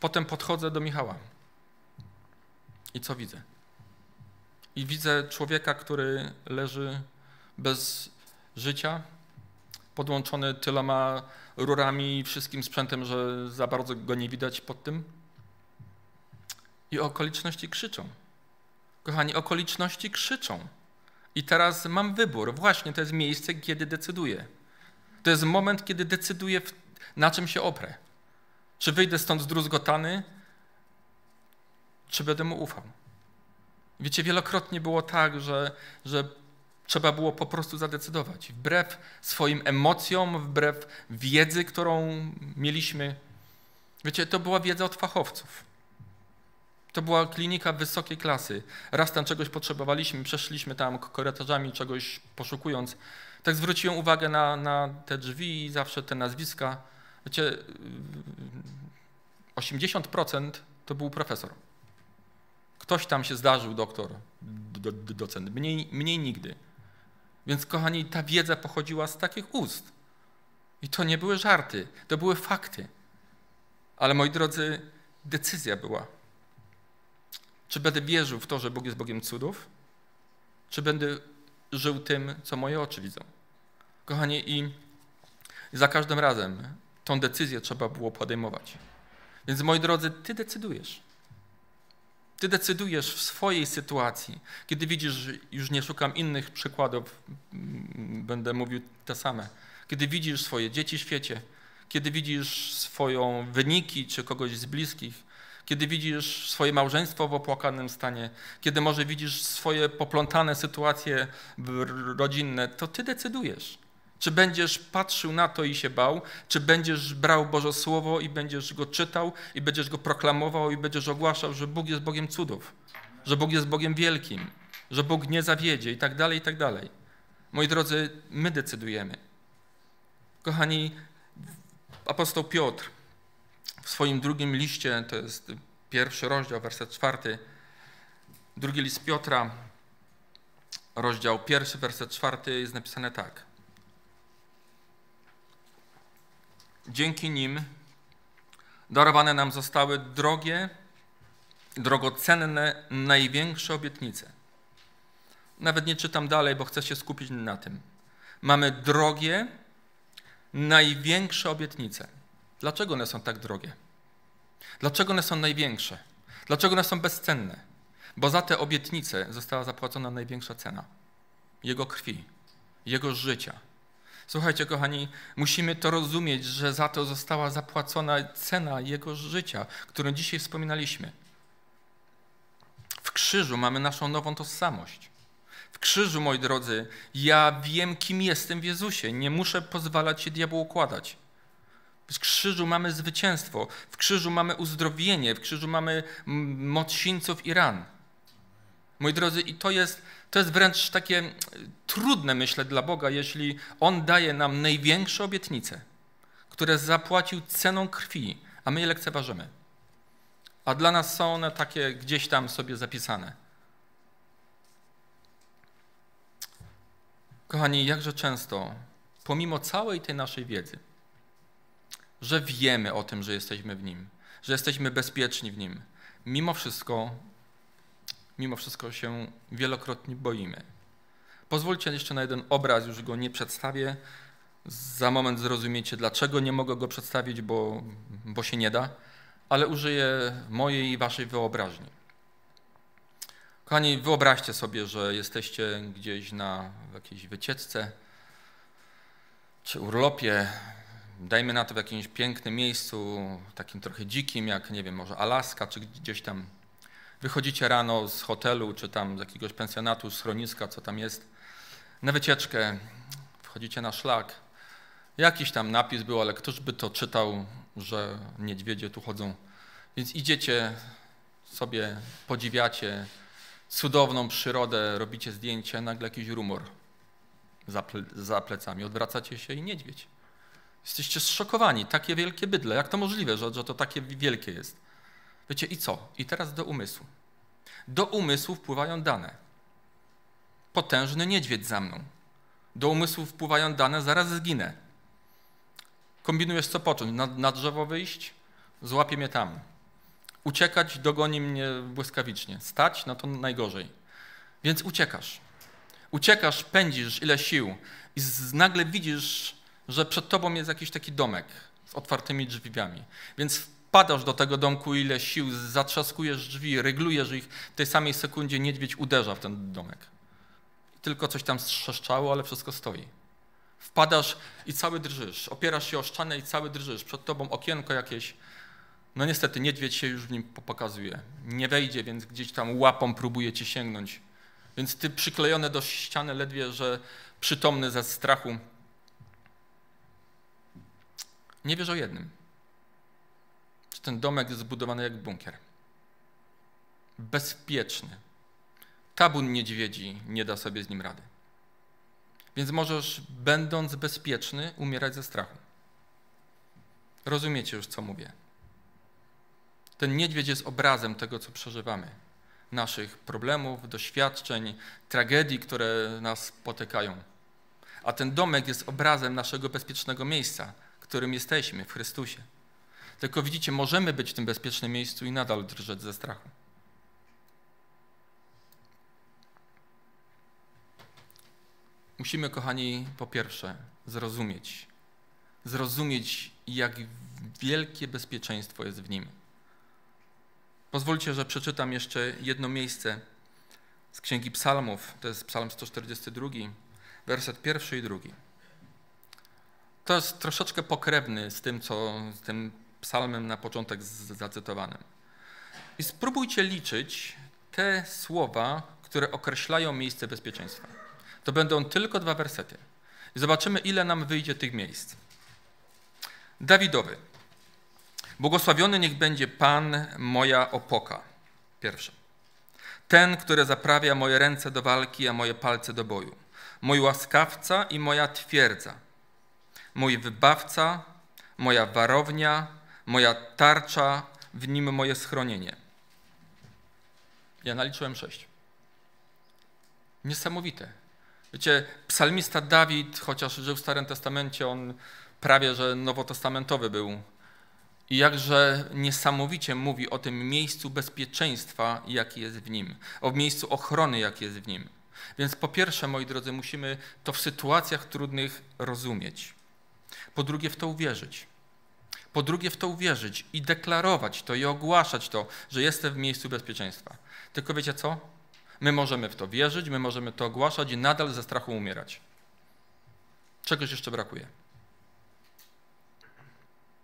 Potem podchodzę do Michała i co widzę? I widzę człowieka, który leży bez życia, podłączony tyloma rurami i wszystkim sprzętem, że za bardzo go nie widać pod tym. I okoliczności krzyczą. Kochani, okoliczności krzyczą. I teraz mam wybór. Właśnie to jest miejsce, kiedy decyduję. To jest moment, kiedy decyduję, na czym się oprę. Czy wyjdę stąd zdruzgotany, czy będę mu ufał. Wiecie, wielokrotnie było tak, że, że trzeba było po prostu zadecydować. Wbrew swoim emocjom, wbrew wiedzy, którą mieliśmy. Wiecie, to była wiedza od fachowców. To była klinika wysokiej klasy. Raz tam czegoś potrzebowaliśmy, przeszliśmy tam korytarzami, czegoś poszukując. Tak zwróciłem uwagę na, na te drzwi i zawsze te nazwiska. Wiecie, 80% to był profesor. Ktoś tam się zdarzył, doktor, do, do, docent, mniej, mniej nigdy. Więc, kochani, ta wiedza pochodziła z takich ust. I to nie były żarty, to były fakty. Ale moi drodzy, decyzja była. Czy będę wierzył w to, że Bóg jest Bogiem cudów, czy będę żył tym, co moje oczy widzą? Kochani, i za każdym razem tą decyzję trzeba było podejmować. Więc moi drodzy, ty decydujesz. Ty decydujesz w swojej sytuacji. Kiedy widzisz, już nie szukam innych przykładów, będę mówił te same. Kiedy widzisz swoje dzieci w świecie, kiedy widzisz swoje wyniki czy kogoś z bliskich, kiedy widzisz swoje małżeństwo w opłakanym stanie, kiedy może widzisz swoje poplątane sytuacje rodzinne, to ty decydujesz. Czy będziesz patrzył na to i się bał, czy będziesz brał Boże Słowo i będziesz go czytał i będziesz go proklamował i będziesz ogłaszał, że Bóg jest Bogiem cudów, że Bóg jest Bogiem wielkim, że Bóg nie zawiedzie i tak dalej, i tak dalej. Moi drodzy, my decydujemy. Kochani, apostoł Piotr w swoim drugim liście, to jest pierwszy rozdział, werset czwarty, drugi list Piotra, rozdział pierwszy, werset czwarty jest napisane tak. Dzięki nim darowane nam zostały drogie, drogocenne, największe obietnice. Nawet nie czytam dalej, bo chcę się skupić na tym. Mamy drogie, największe obietnice. Dlaczego one są tak drogie? Dlaczego one są największe? Dlaczego one są bezcenne? Bo za te obietnice została zapłacona największa cena Jego krwi, Jego życia, Słuchajcie, kochani, musimy to rozumieć, że za to została zapłacona cena Jego życia, którą dzisiaj wspominaliśmy. W krzyżu mamy naszą nową tożsamość. W krzyżu, moi drodzy, ja wiem, kim jestem w Jezusie. Nie muszę pozwalać się diabłu układać. W krzyżu mamy zwycięstwo, w krzyżu mamy uzdrowienie, w krzyżu mamy moc sińców i ran. Moi drodzy, i to jest, to jest wręcz takie trudne, myślę, dla Boga, jeśli On daje nam największe obietnice, które zapłacił ceną krwi, a my je lekceważymy. A dla nas są one takie gdzieś tam sobie zapisane. Kochani, jakże często, pomimo całej tej naszej wiedzy, że wiemy o tym, że jesteśmy w Nim, że jesteśmy bezpieczni w Nim, mimo wszystko mimo wszystko się wielokrotnie boimy. Pozwólcie jeszcze na jeden obraz, już go nie przedstawię. Za moment zrozumiecie, dlaczego nie mogę go przedstawić, bo, bo się nie da. ale użyję mojej i waszej wyobraźni. Kochani, wyobraźcie sobie, że jesteście gdzieś na jakiejś wycieczce czy urlopie, dajmy na to w jakimś pięknym miejscu, takim trochę dzikim, jak nie wiem, może Alaska, czy gdzieś tam. Wychodzicie rano z hotelu, czy tam z jakiegoś pensjonatu, schroniska, co tam jest, na wycieczkę, wchodzicie na szlak. Jakiś tam napis był, ale któż by to czytał, że niedźwiedzie tu chodzą. Więc idziecie sobie, podziwiacie cudowną przyrodę, robicie zdjęcie, nagle jakiś rumor za, ple, za plecami. Odwracacie się i niedźwiedź. Jesteście zszokowani. Takie wielkie bydle. Jak to możliwe, że, że to takie wielkie jest? Wiecie, i co? I teraz do umysłu. Do umysłu wpływają dane. Potężny niedźwiedź za mną. Do umysłu wpływają dane, zaraz zginę. Kombinujesz, co począć. Na, na drzewo wyjść? Złapie mnie tam. Uciekać, dogoni mnie błyskawicznie. Stać? No to najgorzej. Więc uciekasz. Uciekasz, pędzisz, ile sił i nagle widzisz, że przed tobą jest jakiś taki domek z otwartymi drzwiami. Więc wpadasz do tego domku, ile sił, zatrzaskujesz drzwi, reglujesz ich, w tej samej sekundzie niedźwiedź uderza w ten domek. Tylko coś tam strzeszczało, ale wszystko stoi. Wpadasz i cały drżysz, opierasz się o ścianę i cały drżysz. Przed tobą okienko jakieś. No niestety niedźwiedź się już w nim pokazuje. Nie wejdzie, więc gdzieś tam łapą próbuje ci sięgnąć. Więc ty przyklejony do ściany ledwie, że przytomny ze strachu. Nie wiesz o jednym. Że ten domek jest zbudowany jak bunkier. Bezpieczny. Tabun niedźwiedzi nie da sobie z nim rady. Więc możesz, będąc bezpieczny, umierać ze strachu. Rozumiecie już, co mówię. Ten niedźwiedź jest obrazem tego, co przeżywamy. Naszych problemów, doświadczeń, tragedii, które nas spotykają. A ten domek jest obrazem naszego bezpiecznego miejsca, którym jesteśmy w Chrystusie. Tylko widzicie, możemy być w tym bezpiecznym miejscu i nadal drżeć ze strachu. Musimy, kochani, po pierwsze zrozumieć, zrozumieć, jak wielkie bezpieczeństwo jest w nim. Pozwólcie, że przeczytam jeszcze jedno miejsce z Księgi Psalmów. To jest Psalm 142, werset pierwszy i drugi. To jest troszeczkę pokrewny z tym, co z tym psalmem na początek zacytowanym. I spróbujcie liczyć te słowa, które określają miejsce bezpieczeństwa. To będą tylko dwa wersety. I zobaczymy, ile nam wyjdzie tych miejsc. Dawidowy. Błogosławiony niech będzie Pan, moja opoka. Pierwsze. Ten, który zaprawia moje ręce do walki, a moje palce do boju. Mój łaskawca i moja twierdza. Mój wybawca, moja warownia, moja tarcza, w nim moje schronienie. Ja naliczyłem sześć. Niesamowite. Wiecie, psalmista Dawid, chociaż żył w Starym Testamencie, on prawie że nowotestamentowy był. I jakże niesamowicie mówi o tym miejscu bezpieczeństwa, jaki jest w nim, o miejscu ochrony, jaki jest w nim. Więc po pierwsze, moi drodzy, musimy to w sytuacjach trudnych rozumieć. Po drugie, w to uwierzyć. Po drugie, w to uwierzyć i deklarować to i ogłaszać to, że jestem w miejscu bezpieczeństwa. Tylko wiecie co? My możemy w to wierzyć, my możemy to ogłaszać i nadal ze strachu umierać. Czegoś jeszcze brakuje.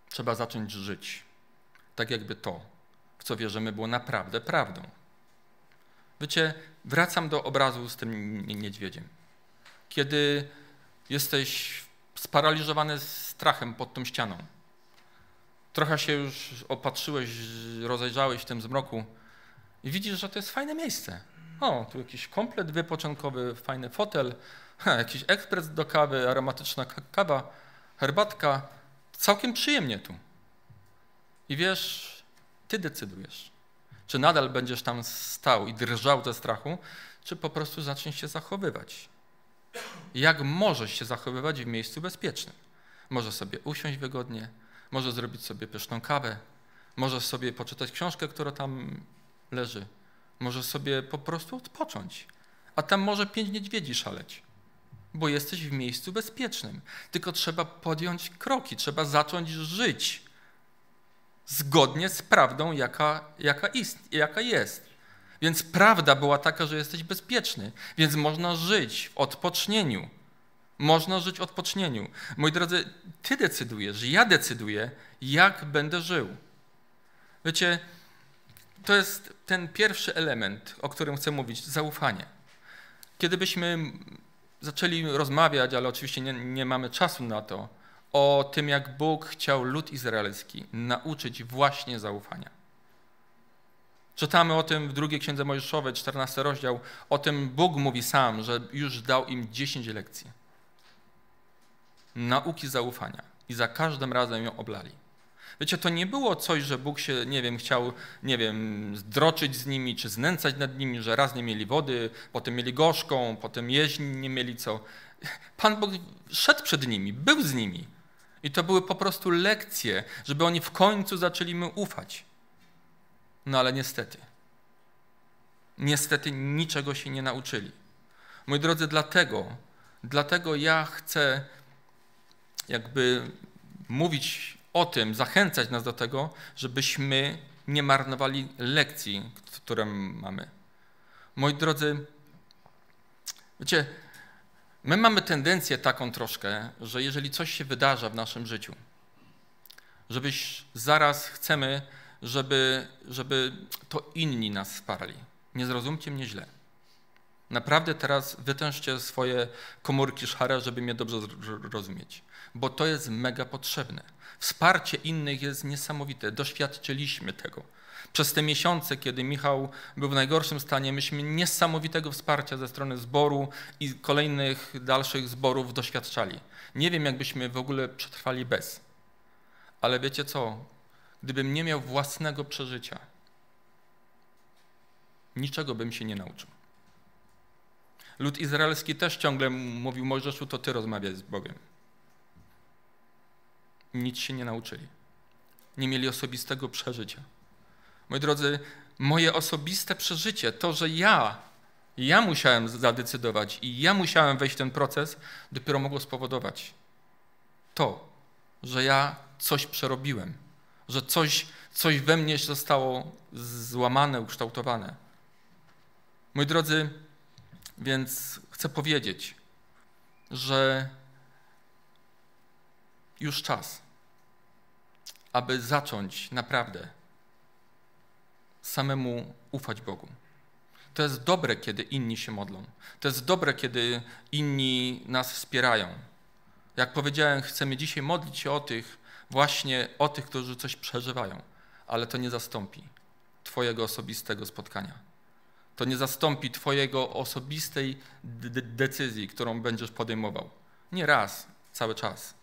Trzeba zacząć żyć. Tak jakby to, w co wierzymy, było naprawdę prawdą. Wiecie, wracam do obrazu z tym niedźwiedziem. Kiedy jesteś sparaliżowany strachem pod tą ścianą, trochę się już opatrzyłeś, rozejrzałeś w tym zmroku i widzisz, że to jest fajne miejsce. O, tu jakiś komplet wypoczynkowy, fajny fotel, jakiś ekspres do kawy, aromatyczna kawa, herbatka. Całkiem przyjemnie tu. I wiesz, ty decydujesz, czy nadal będziesz tam stał i drżał ze strachu, czy po prostu zaczniesz się zachowywać. Jak możesz się zachowywać w miejscu bezpiecznym? Możesz sobie usiąść wygodnie, możesz zrobić sobie pyszną kawę, możesz sobie poczytać książkę, która tam leży, Możesz sobie po prostu odpocząć. A tam może pięć niedźwiedzi szaleć, bo jesteś w miejscu bezpiecznym. Tylko trzeba podjąć kroki, trzeba zacząć żyć. zgodnie z prawdą, jaka, jaka, ist, jaka jest. Więc prawda była taka, że jesteś bezpieczny, więc można żyć w odpocznieniu. Można żyć w odpocznieniu. Moi drodzy, ty decydujesz, ja decyduję, jak będę żył. Wiecie, to jest ten pierwszy element, o którym chcę mówić zaufanie. Kiedy byśmy zaczęli rozmawiać, ale oczywiście nie, nie mamy czasu na to, o tym, jak Bóg chciał lud izraelski nauczyć właśnie zaufania. Czytamy o tym w drugiej księdze Mojżeszowej, 14 rozdział. O tym Bóg mówi sam, że już dał im 10 lekcji. Nauki zaufania. I za każdym razem ją oblali. Wiecie, to nie było coś, że Bóg się, nie wiem, chciał, nie wiem, zdroczyć z nimi, czy znęcać nad nimi, że raz nie mieli wody, potem mieli gorzką, potem jeść nie mieli co. Pan Bóg szedł przed nimi, był z nimi. I to były po prostu lekcje, żeby oni w końcu zaczęli mu ufać. No ale niestety, niestety niczego się nie nauczyli. Moi drodzy, dlatego, dlatego ja chcę jakby mówić o tym, zachęcać nas do tego, żebyśmy nie marnowali lekcji, które mamy. Moi drodzy, wiecie, my mamy tendencję taką troszkę, że jeżeli coś się wydarza w naszym życiu, żebyś zaraz chcemy, żeby, żeby to inni nas wsparli. Nie zrozumcie mnie źle. Naprawdę teraz wytężcie swoje komórki szare, żeby mnie dobrze rozumieć, bo to jest mega potrzebne. Wsparcie innych jest niesamowite. Doświadczyliśmy tego. Przez te miesiące, kiedy Michał był w najgorszym stanie, myśmy niesamowitego wsparcia ze strony zboru i kolejnych dalszych zborów doświadczali. Nie wiem, jakbyśmy w ogóle przetrwali bez. Ale wiecie co? Gdybym nie miał własnego przeżycia, niczego bym się nie nauczył. Lud izraelski też ciągle mówił Mojżeszu, to ty rozmawiaj z Bogiem nic się nie nauczyli. Nie mieli osobistego przeżycia. Moi drodzy, moje osobiste przeżycie, to, że ja, ja musiałem zadecydować i ja musiałem wejść w ten proces, dopiero mogło spowodować to, że ja coś przerobiłem, że coś, coś we mnie zostało złamane, ukształtowane. Moi drodzy, więc chcę powiedzieć, że już czas, aby zacząć naprawdę samemu ufać Bogu. To jest dobre, kiedy inni się modlą. To jest dobre, kiedy inni nas wspierają. Jak powiedziałem, chcemy dzisiaj modlić się o tych, właśnie o tych, którzy coś przeżywają, ale to nie zastąpi Twojego osobistego spotkania. To nie zastąpi Twojego osobistej decyzji, którą będziesz podejmował. Nie raz, cały czas.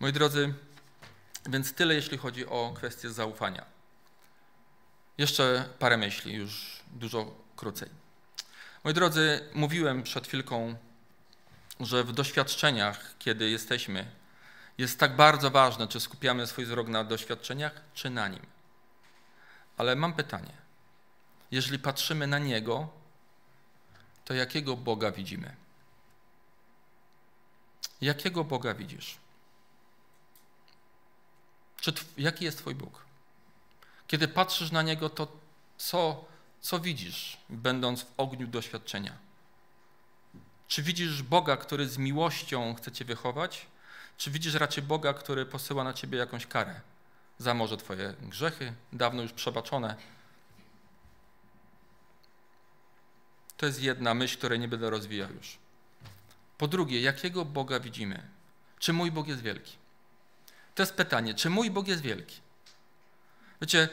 Moi drodzy, więc tyle, jeśli chodzi o kwestię zaufania. Jeszcze parę myśli, już dużo krócej. Moi drodzy, mówiłem przed chwilką, że w doświadczeniach, kiedy jesteśmy, jest tak bardzo ważne, czy skupiamy swój wzrok na doświadczeniach, czy na nim. Ale mam pytanie. Jeżeli patrzymy na Niego, to jakiego Boga widzimy? Jakiego Boga widzisz? Czy, jaki jest Twój Bóg? Kiedy patrzysz na Niego, to co, co widzisz, będąc w ogniu doświadczenia? Czy widzisz Boga, który z miłością chce Cię wychować? Czy widzisz raczej Boga, który posyła na Ciebie jakąś karę? Za może Twoje grzechy, dawno już przebaczone. To jest jedna myśl, której nie będę rozwijał już. Po drugie, jakiego Boga widzimy? Czy mój Bóg jest wielki? To jest pytanie, czy mój Bóg jest wielki? Wiecie,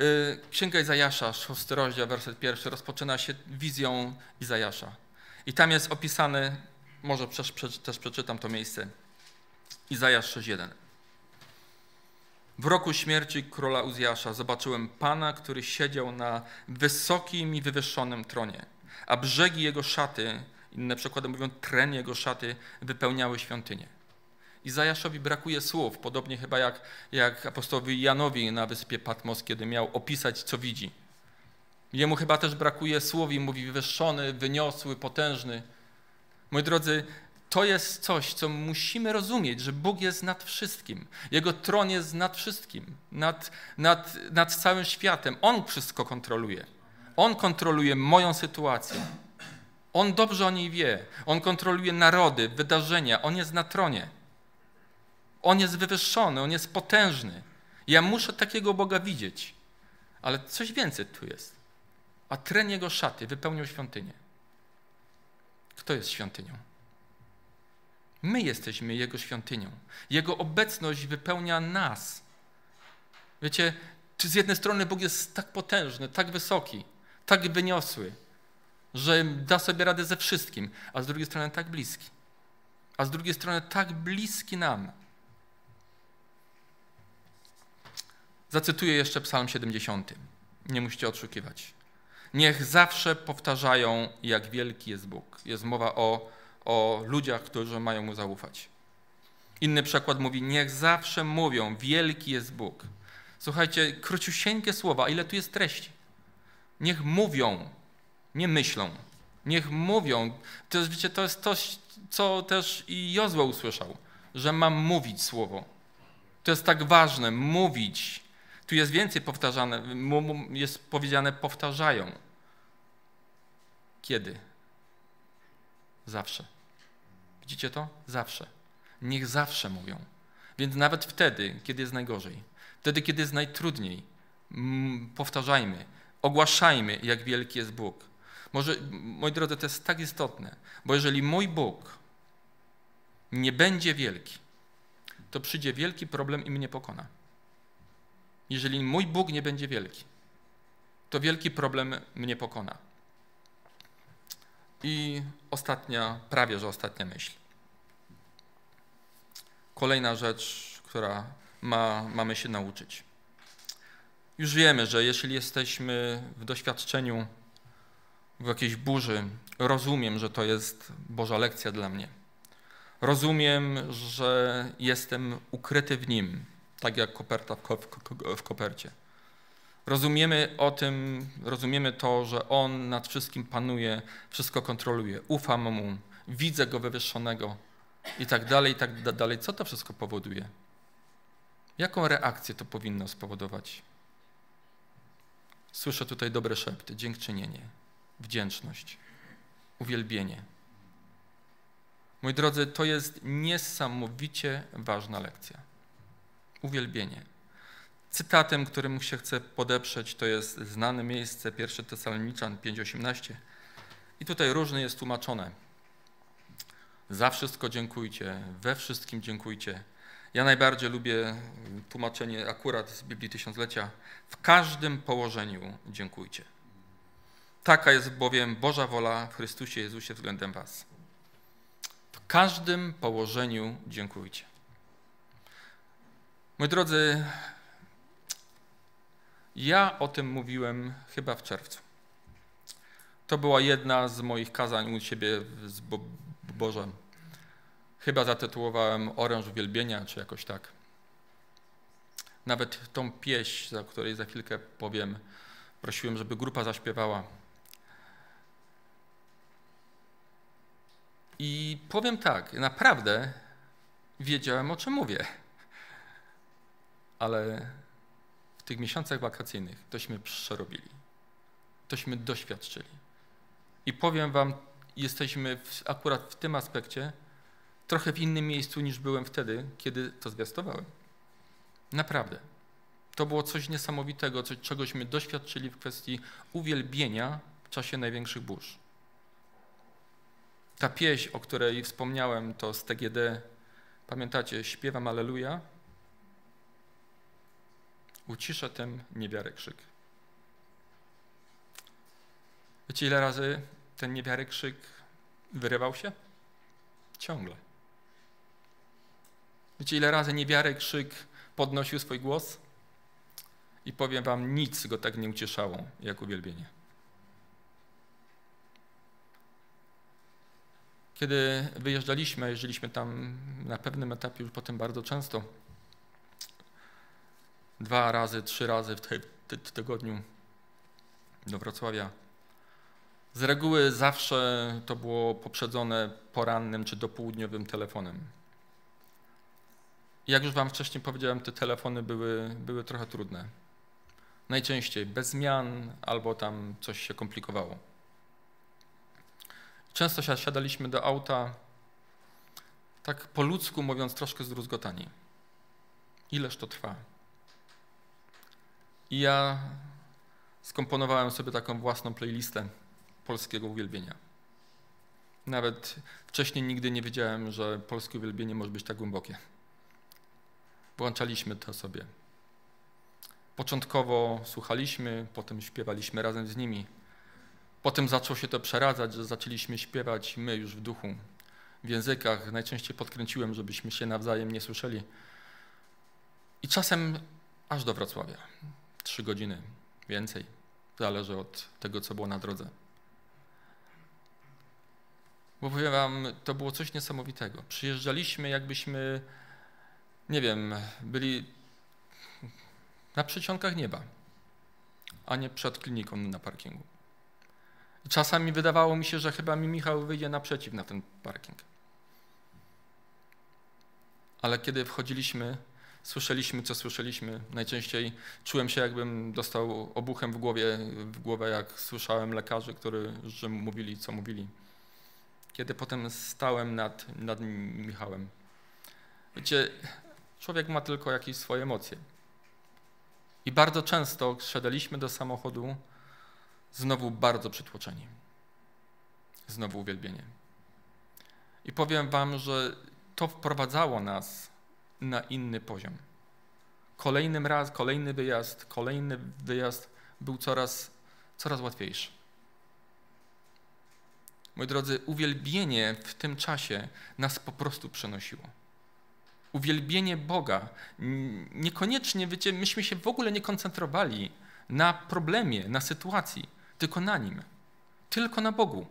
y, Księga Izajasza, szósty rozdział, werset pierwszy, rozpoczyna się wizją Izajasza. I tam jest opisany, może też przeczytam to miejsce, Izajasz 6.1. W roku śmierci króla Uzjasza zobaczyłem Pana, który siedział na wysokim i wywyższonym tronie, a brzegi jego szaty, inne przykłady mówią, tren jego szaty, wypełniały świątynię. Izajaszowi brakuje słów, podobnie chyba jak, jak apostołowi Janowi na wyspie Patmos, kiedy miał opisać, co widzi. Jemu chyba też brakuje słów i mówi wywyższony, wyniosły, potężny. Moi drodzy, To jest coś, co musimy rozumieć, że Bóg jest nad wszystkim. Jego tron jest nad wszystkim, nad, nad, nad całym światem. On wszystko kontroluje. On kontroluje moją sytuację. On dobrze o niej wie. On kontroluje narody, wydarzenia. On jest na tronie. On jest wywyższony, on jest potężny. Ja muszę takiego Boga widzieć. Ale coś więcej tu jest. A tren jego szaty wypełnił świątynię. Kto jest świątynią? My jesteśmy Jego świątynią. Jego obecność wypełnia nas. Wiecie, z jednej strony Bóg jest tak potężny, tak wysoki, tak wyniosły, że da sobie radę ze wszystkim, a z drugiej strony tak bliski. A z drugiej strony tak bliski nam. Zacytuję jeszcze Psalm 70. Nie musicie odszukiwać. Niech zawsze powtarzają, jak wielki jest Bóg. Jest mowa o, o ludziach, którzy mają mu zaufać. Inny przykład mówi: Niech zawsze mówią, wielki jest Bóg. Słuchajcie, króciusieńkie słowa, ile tu jest treści. Niech mówią, nie myślą. Niech mówią. To jest, wiecie, to jest coś, co też i Jozue usłyszał, że mam mówić słowo. To jest tak ważne, mówić. Tu jest więcej powtarzane, jest powiedziane powtarzają. Kiedy? Zawsze. Widzicie to? Zawsze. Niech zawsze mówią. Więc nawet wtedy, kiedy jest najgorzej, wtedy, kiedy jest najtrudniej, powtarzajmy, ogłaszajmy, jak wielki jest Bóg. Może, moi drodzy, to jest tak istotne, bo jeżeli mój Bóg nie będzie wielki, to przyjdzie wielki problem i mnie pokona. Jeżeli mój Bóg nie będzie wielki, to wielki problem mnie pokona. I ostatnia, prawie że ostatnia myśl. Kolejna rzecz, która ma, mamy się nauczyć. Już wiemy, że jeśli jesteśmy w doświadczeniu, w jakiejś burzy, rozumiem, że to jest Boża lekcja dla mnie. Rozumiem, że jestem ukryty w Nim, tak jak koperta w kopercie. Rozumiemy o tym, rozumiemy to, że On nad wszystkim panuje, wszystko kontroluje. Ufam Mu, widzę Go wywyższonego i tak dalej, i tak dalej. Co to wszystko powoduje? Jaką reakcję to powinno spowodować? Słyszę tutaj dobre szepty, dziękczynienie, wdzięczność, uwielbienie. Moi drodzy, to jest niesamowicie ważna lekcja. Uwielbienie. Cytatem, którym się chcę podeprzeć, to jest znane miejsce, 1 Tesaloniczan 5,18. I tutaj różnie jest tłumaczone. Za wszystko dziękujcie, we wszystkim dziękujcie. Ja najbardziej lubię tłumaczenie akurat z Biblii Tysiąclecia. W każdym położeniu dziękujcie. Taka jest bowiem Boża wola w Chrystusie Jezusie względem Was. W każdym położeniu dziękujcie. Moi drodzy, ja o tym mówiłem chyba w czerwcu. To była jedna z moich kazań u siebie z Bo Bożem. Chyba zatytułowałem Oręż Uwielbienia, czy jakoś tak. Nawet tą pieśń, za której za chwilkę powiem, prosiłem, żeby grupa zaśpiewała. I powiem tak, naprawdę wiedziałem, o czym mówię. Ale tych miesiącach wakacyjnych tośmy przerobili, tośmy doświadczyli. I powiem Wam, jesteśmy w, akurat w tym aspekcie trochę w innym miejscu niż byłem wtedy, kiedy to zwiastowałem. Naprawdę. To było coś niesamowitego, coś, czegośmy doświadczyli w kwestii uwielbienia w czasie największych burz. Ta pieśń, o której wspomniałem, to z TGD, pamiętacie, śpiewam Aleluja, ucisza ten niewiary krzyk. Wiecie, ile razy ten niewiary krzyk wyrywał się? Ciągle. Wiecie, ile razy niewiary krzyk podnosił swój głos? I powiem wam, nic go tak nie ucieszało, jak uwielbienie. Kiedy wyjeżdżaliśmy, jeździliśmy tam na pewnym etapie już potem bardzo często, dwa razy, trzy razy w, te, w tygodniu do Wrocławia. Z reguły zawsze to było poprzedzone porannym czy dopołudniowym telefonem. Jak już Wam wcześniej powiedziałem, te telefony były, były trochę trudne. Najczęściej bez zmian albo tam coś się komplikowało. Często siadaliśmy do auta, tak po ludzku mówiąc, troszkę zdruzgotani. Ileż to trwa? I ja skomponowałem sobie taką własną playlistę polskiego uwielbienia. Nawet wcześniej nigdy nie wiedziałem, że polskie uwielbienie może być tak głębokie. Włączaliśmy to sobie. Początkowo słuchaliśmy, potem śpiewaliśmy razem z nimi. Potem zaczęło się to przeradzać, że zaczęliśmy śpiewać my już w duchu, w językach. Najczęściej podkręciłem, żebyśmy się nawzajem nie słyszeli. I czasem aż do Wrocławia. Trzy godziny, więcej. Zależy od tego, co było na drodze. Bo powiem wam, to było coś niesamowitego. Przyjeżdżaliśmy, jakbyśmy, nie wiem, byli na przeciągach nieba, a nie przed kliniką na parkingu. Czasami wydawało mi się, że chyba mi Michał wyjdzie naprzeciw na ten parking. Ale kiedy wchodziliśmy, słyszeliśmy, co słyszeliśmy. Najczęściej czułem się, jakbym dostał obuchem w głowie, w głowę, jak słyszałem lekarzy, którzy mówili, co mówili. Kiedy potem stałem nad, nad Michałem. Wiecie, człowiek ma tylko jakieś swoje emocje. I bardzo często siadaliśmy do samochodu znowu bardzo przytłoczeni. Znowu uwielbienie. I powiem Wam, że to wprowadzało nas na inny poziom. Kolejnym raz, kolejny wyjazd, kolejny wyjazd był coraz, coraz łatwiejszy. Moi drodzy, uwielbienie w tym czasie nas po prostu przenosiło. Uwielbienie Boga. Niekoniecznie, wiecie, myśmy się w ogóle nie koncentrowali na problemie, na sytuacji, tylko na Nim. Tylko na Bogu.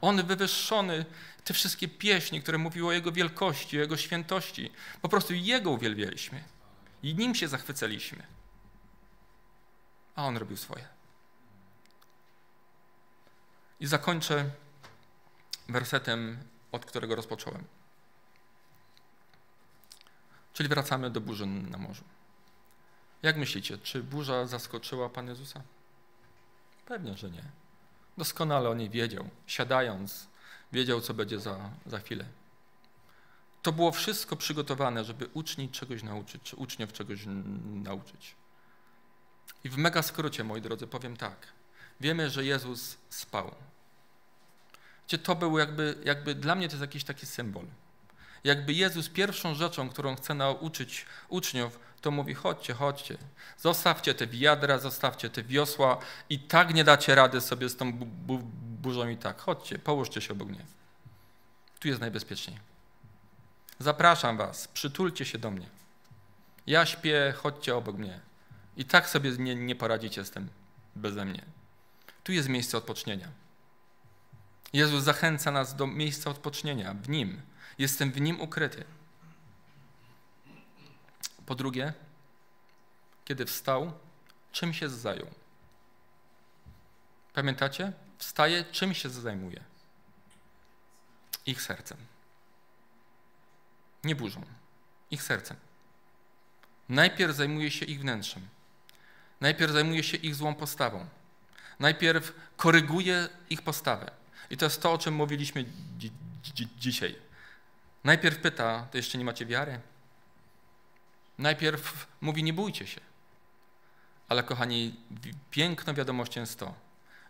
On wywyższony, te wszystkie pieśni, które mówiły o Jego wielkości, o Jego świętości, po prostu Jego uwielbialiśmy i Nim się zachwycaliśmy. A On robił swoje. I zakończę wersetem, od którego rozpocząłem. Czyli wracamy do burzy na morzu. Jak myślicie, czy burza zaskoczyła Pan Jezusa? Pewnie, że nie. Doskonale o niej wiedział. Siadając, wiedział, co będzie za, za chwilę. To było wszystko przygotowane, żeby ucznić czegoś nauczyć, czy uczniów czegoś nauczyć. I w mega skrócie, moi drodzy, powiem tak. Wiemy, że Jezus spał. Wiecie, to był jakby, jakby dla mnie to jest jakiś taki symbol. Jakby Jezus pierwszą rzeczą, którą chce nauczyć uczniów, to mówi: chodźcie, chodźcie, zostawcie te wiadra, zostawcie te wiosła i tak nie dacie rady sobie z tą bu bu burzą i tak. Chodźcie, połóżcie się obok mnie. Tu jest najbezpieczniej. Zapraszam was, przytulcie się do mnie. Ja śpię, chodźcie obok mnie. I tak sobie nie, nie poradzicie z tym beze mnie. Tu jest miejsce odpocznienia. Jezus zachęca nas do miejsca odpocznienia w Nim. Jestem w Nim ukryty. Po drugie, kiedy wstał, czym się zajął? Pamiętacie? Wstaje, czym się zajmuje? Ich sercem. Nie burzą. Ich sercem. Najpierw zajmuje się ich wnętrzem. Najpierw zajmuje się ich złą postawą. Najpierw koryguje ich postawę. I to jest to, o czym mówiliśmy dzi dzi dzisiaj. Najpierw pyta, to jeszcze nie macie wiary? Najpierw mówi, nie bójcie się. Ale kochani, piękną wiadomością jest to,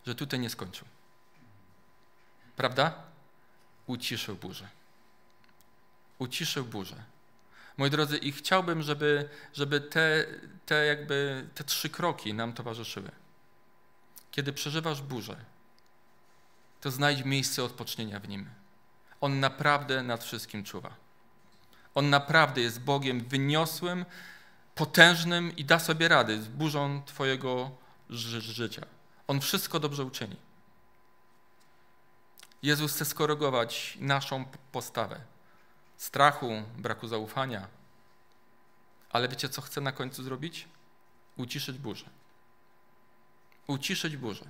że tutaj nie skończył. Prawda? Uciszył burzę. Uciszył burzę. Moi drodzy, i chciałbym, żeby, żeby te, te, jakby, te trzy kroki nam towarzyszyły. Kiedy przeżywasz burzę, to znajdź miejsce odpocznienia w nim. On naprawdę nad wszystkim czuwa. On naprawdę jest Bogiem wyniosłym, potężnym i da sobie rady z burzą Twojego życia. On wszystko dobrze uczyni. Jezus chce skorygować naszą postawę strachu, braku zaufania. Ale wiecie, co chce na końcu zrobić? Uciszyć burzę. Uciszyć burzę.